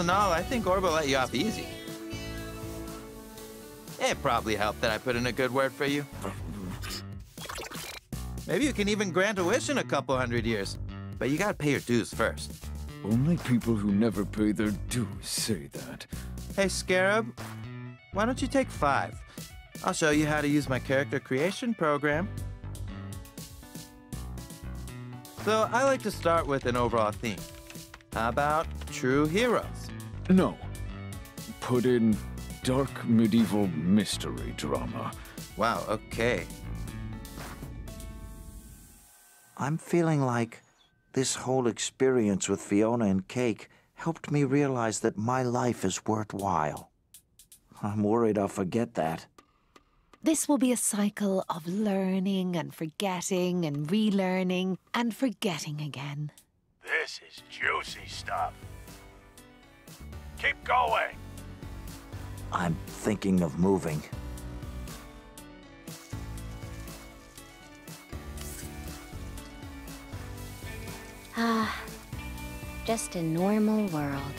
in all, I think Orba let you off easy. It probably helped that I put in a good word for you. Maybe you can even grant a wish in a couple hundred years. But you gotta pay your dues first. Only people who never pay their dues say that. Hey, Scarab, why don't you take five? I'll show you how to use my character creation program. So I like to start with an overall theme. How about true heroes? No. Put in dark medieval mystery drama. Wow, okay. I'm feeling like this whole experience with Fiona and Cake helped me realize that my life is worthwhile. I'm worried I'll forget that. This will be a cycle of learning and forgetting and relearning and forgetting again. This is juicy stuff. Keep going. I'm thinking of moving. Ah, just a normal world.